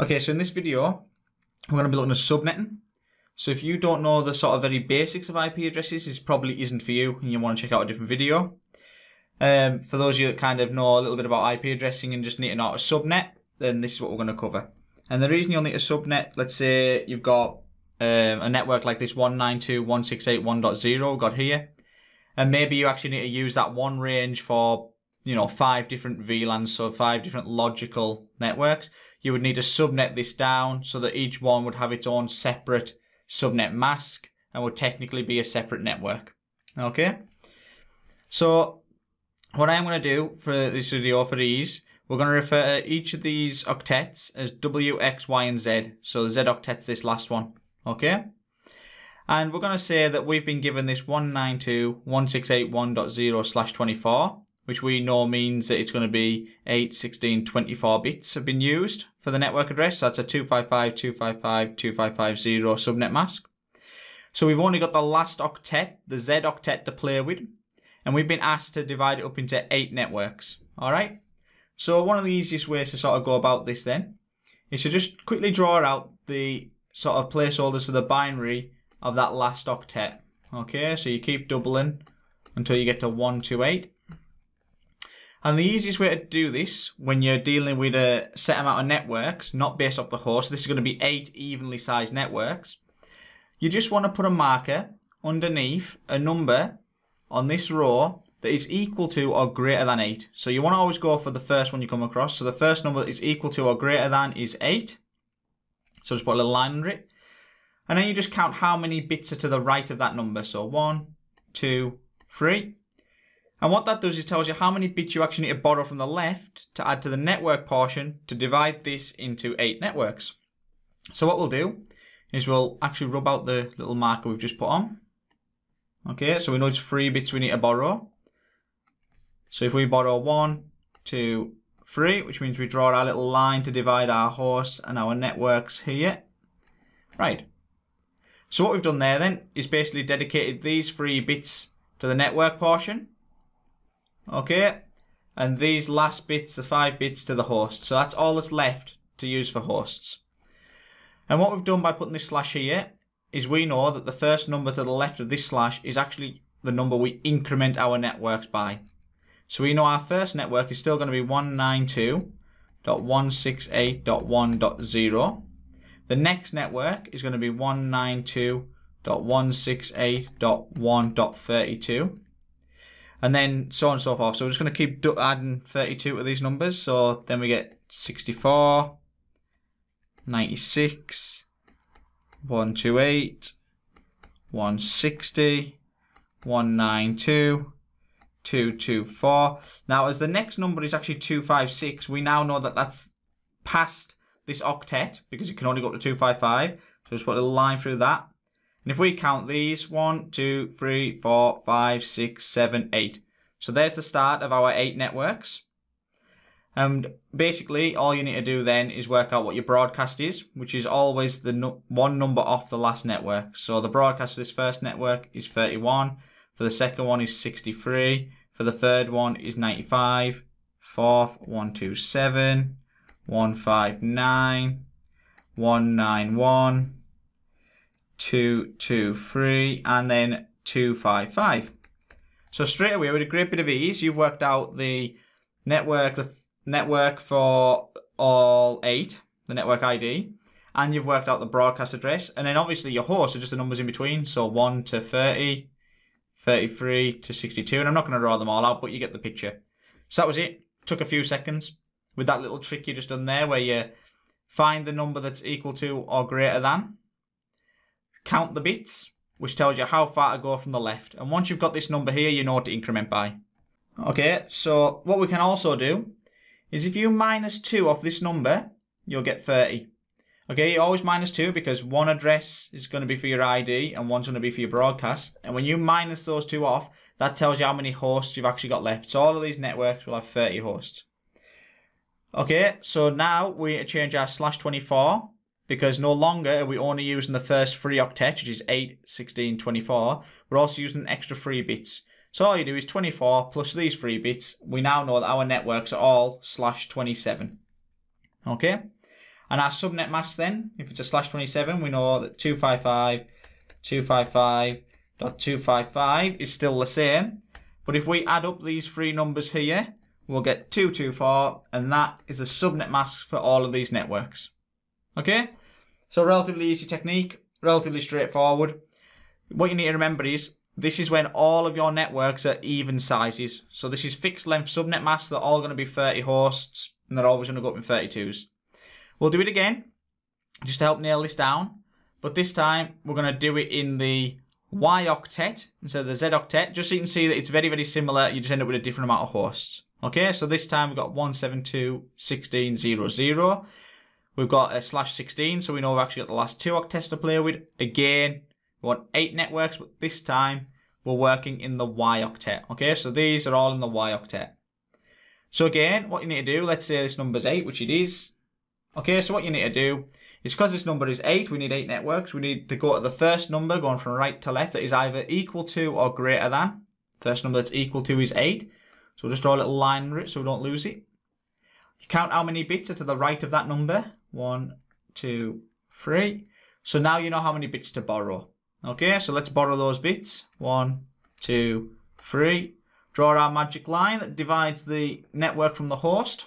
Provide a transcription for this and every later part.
Okay, so in this video, we're going to be looking at subnetting. So if you don't know the sort of very basics of IP addresses, this probably isn't for you and you want to check out a different video. Um, for those of you that kind of know a little bit about IP addressing and just need to know to subnet, then this is what we're going to cover. And the reason you'll need a subnet, let's say you've got um, a network like this 192.168.1.0 we've got here, and maybe you actually need to use that one range for you know five different VLANs, so five different logical networks you would need to subnet this down so that each one would have its own separate subnet mask and would technically be a separate network. Okay? So what I'm going to do for this video for ease, we're going to refer to each of these octets as W, X, Y, and Z. So the Z octet's this last one. Okay? And we're going to say that we've been given this 192.168.1.0 slash 24 which we know means that it's going to be 8, 16, 24 bits have been used for the network address. That's a 255, 255, 2550 subnet mask. So we've only got the last octet, the Z octet to play with, and we've been asked to divide it up into eight networks. All right. So one of the easiest ways to sort of go about this then is to just quickly draw out the sort of placeholders for the binary of that last octet. Okay, so you keep doubling until you get to 128. And the easiest way to do this when you're dealing with a set amount of networks, not based off the host, this is going to be eight evenly sized networks, you just want to put a marker underneath a number on this row that is equal to or greater than 8. So you want to always go for the first one you come across. So the first number that is equal to or greater than is 8. So just put a little line under it. And then you just count how many bits are to the right of that number. So one, two, three. And what that does is tells you how many bits you actually need to borrow from the left to add to the network portion to divide this into eight networks. So what we'll do is we'll actually rub out the little marker we've just put on. Okay, so we know it's three bits we need to borrow. So if we borrow one, two, three, which means we draw our little line to divide our hosts and our networks here. Right. So what we've done there then is basically dedicated these three bits to the network portion Okay, and these last bits, the five bits to the host. So that's all that's left to use for hosts. And what we've done by putting this slash here is we know that the first number to the left of this slash is actually the number we increment our networks by. So we know our first network is still going to be 192.168.1.0. The next network is going to be 192.168.1.32 and then so on and so forth. So we're just going to keep adding 32 to these numbers. So then we get 64, 96, 128, 160, 192, 224. Now, as the next number is actually 256, we now know that that's past this octet because it can only go up to 255. So just put a line through that. And if we count these, one, two, three, four, five, six, seven, eight. So there's the start of our eight networks. And basically, all you need to do then is work out what your broadcast is, which is always the no one number off the last network. So the broadcast for this first network is 31, for the second one is 63, for the third one is 95, fourth 127, 159, 191, 223, and then 255. So straight away, with a great bit of ease, you've worked out the network, the network for all eight, the network ID, and you've worked out the broadcast address, and then obviously your hosts are just the numbers in between, so 1 to 30, 33 to 62, and I'm not going to draw them all out, but you get the picture. So that was it. Took a few seconds with that little trick you just done there, where you find the number that's equal to or greater than, count the bits, which tells you how far to go from the left. And once you've got this number here, you know what to increment by. Okay, so what we can also do is if you minus 2 off this number, you'll get 30. Okay, always minus 2 because one address is going to be for your ID and one's going to be for your broadcast. And when you minus those two off, that tells you how many hosts you've actually got left. So all of these networks will have 30 hosts. Okay, so now we change our slash 24 because no longer are we only using the first three octet, which is 8, 16, 24. We're also using extra three bits. So all you do is 24 plus these three bits. We now know that our networks are all slash 27. Okay? And our subnet mask then, if it's a slash 27, we know that 255, 255.255 is still the same. But if we add up these three numbers here, we'll get 224, and that is the subnet mask for all of these networks. Okay? So relatively easy technique, relatively straightforward. What you need to remember is this is when all of your networks are even sizes. So this is fixed length subnet masks. They're all going to be 30 hosts and they're always going to go up in 32s. We'll do it again just to help nail this down. But this time we're going to do it in the Y octet instead of the Z octet, just so you can see that it's very, very similar. You just end up with a different amount of hosts. Okay, so this time we've got 172.16.0.0. We've got a slash 16, so we know we've actually got the last two octets to play with. Again, we want eight networks, but this time we're working in the Y octet. Okay, so these are all in the Y octet. So again, what you need to do, let's say this number is 8, which it is. Okay, so what you need to do is because this number is 8, we need 8 networks. We need to go to the first number, going from right to left, that is either equal to or greater than. First number that's equal to is 8. So we'll just draw a little line under it so we don't lose it. You count how many bits are to the right of that number. One, two, three. So now you know how many bits to borrow. Okay, so let's borrow those bits. One, two, three. Draw our magic line that divides the network from the host.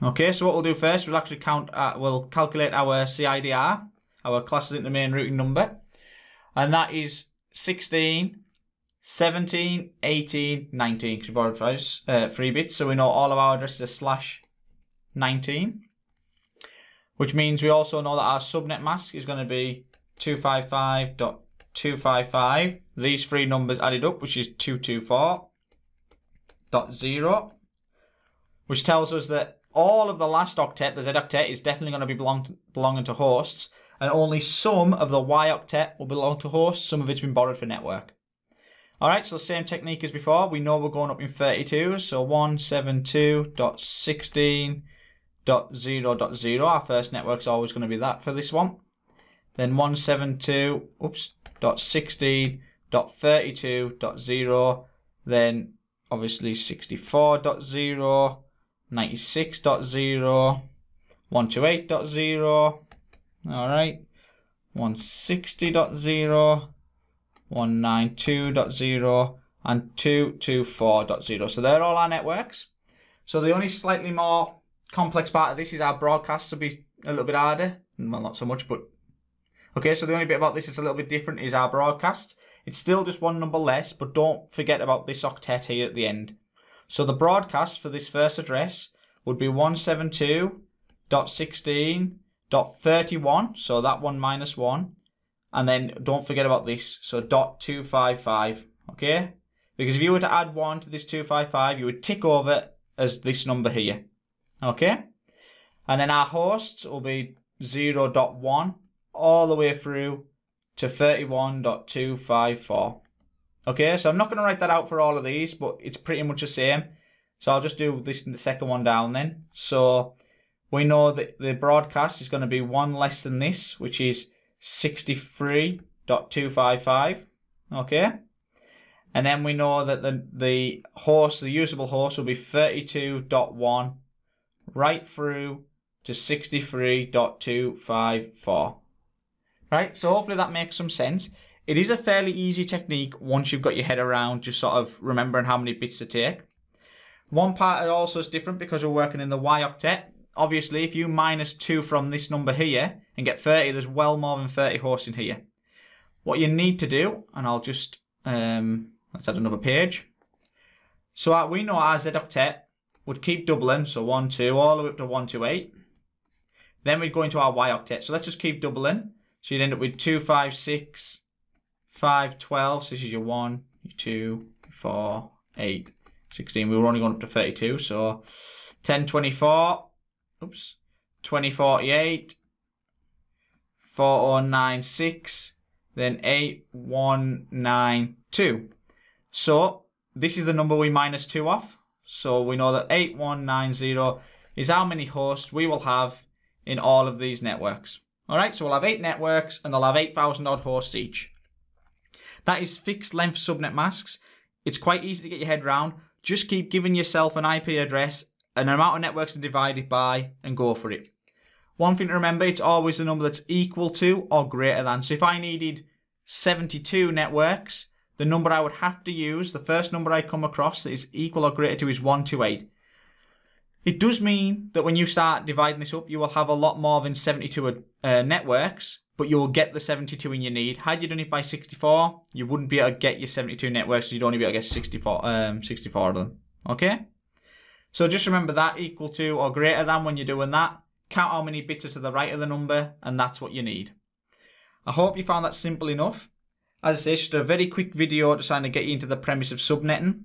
Okay, so what we'll do first, we'll actually count, uh, we'll calculate our CIDR, our classless inter-domain routing number. And that is 16, 17, 18, 19, because we borrowed five, uh, three bits. So we know all of our addresses are slash 19. Which means we also know that our subnet mask is going to be 255.255. These three numbers added up, which is 224.0. Which tells us that all of the last octet, the Z octet, is definitely going to be belong to, belonging to hosts. And only some of the Y octet will belong to hosts. Some of it's been borrowed for network. Alright, so the same technique as before. We know we're going up in 32. So 172.16 dot zero dot zero. Our first network's always going to be that for this one. Then 172, oops, dot 16 dot 32 dot zero. Then obviously 64 dot zero, 96 dot zero, 128 dot zero. All right, 160 dot zero, 192 dot zero, and 224 dot zero. So they're all our networks. So the only slightly more complex part of this is our broadcasts will be a little bit harder. Well, not so much, but okay. So the only bit about this is a little bit different is our broadcast. It's still just one number less, but don't forget about this octet here at the end. So the broadcast for this first address would be 172.16.31. So that one minus one. And then don't forget about this. So dot 255. Okay? Because if you were to add one to this 255, you would tick over as this number here. Okay? And then our hosts will be 0 0.1 all the way through to 31.254. Okay, so I'm not going to write that out for all of these, but it's pretty much the same. So I'll just do this in the second one down then. So we know that the broadcast is going to be one less than this, which is 63.255. Okay. And then we know that the, the host, the usable host, will be 32.1 right through to 63.254. Right, so hopefully that makes some sense. It is a fairly easy technique once you've got your head around just sort of remembering how many bits to take. One part also is different because we're working in the Y octet. Obviously, if you minus 2 from this number here and get 30, there's well more than 30 hosts in here. What you need to do, and I'll just, um, let's add another page. So we know our Z octet would keep doubling, so 1, 2, all the way up to 1, 2, 8. Then we'd go into our Y octet. So let's just keep doubling. So you'd end up with 2, 5, 6, 5, 12. So this is your 1, 2, 4, 8, 16. We were only going up to 32. So 10, 24. Oops. 20, 48. 4, 9, 6. Then 8, 1, 9, 2. So this is the number we minus 2 off. So we know that 8190 is how many hosts we will have in all of these networks. All right, so we'll have eight networks and they'll have 8,000 odd hosts each. That is fixed length subnet masks. It's quite easy to get your head around. Just keep giving yourself an IP address, an amount of networks to divide it by, and go for it. one thing to remember, it's always the number that's equal to or greater than. So if I needed 72 networks, the number I would have to use, the first number I come across that is equal or greater to is 128. It does mean that when you start dividing this up, you will have a lot more than 72 uh, networks, but you will get the 72 in you need. Had you done it by 64, you wouldn't be able to get your 72 networks, you'd only be able to get 64, um, 64 of them. Okay? So just remember that equal to or greater than when you're doing that. Count how many bits are to the right of the number, and that's what you need. I hope you found that simple enough. As I say, just a very quick video to kind of get you into the premise of subnetting.